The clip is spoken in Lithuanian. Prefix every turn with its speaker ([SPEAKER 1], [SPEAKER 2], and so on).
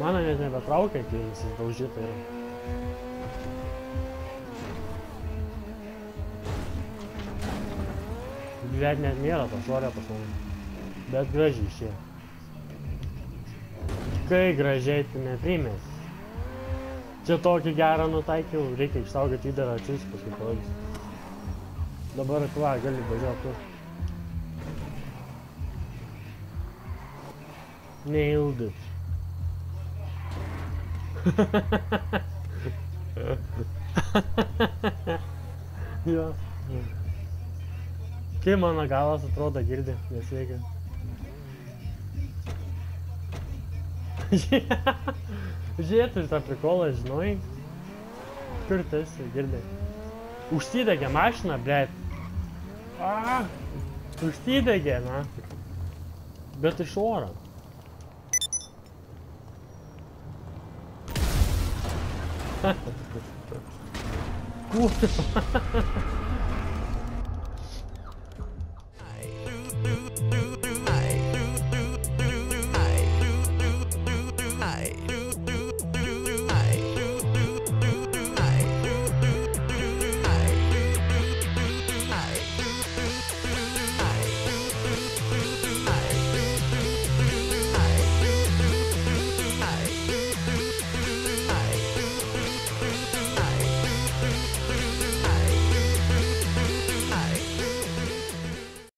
[SPEAKER 1] Mano net nebetraukia, kai jis daužyta yra. Beveik net nėra to šorio pas mane. Bet gražiai išėjo. Kai gražiai tu neprimės. Čia tokį gerą nutaikiau, reikia išsaugoti įdarą atsius, paskui parodys. Dabar va, gali važiuoti tu. Nailed it. Jo. Kai mano galas atrodo girdi, nesveikia. Žiūrėtų tą prikolą, žinai. Kur tu esi, girdi? Užsidegė mašiną, blėt. Užsidegė, na. Bet iš oro. Hi.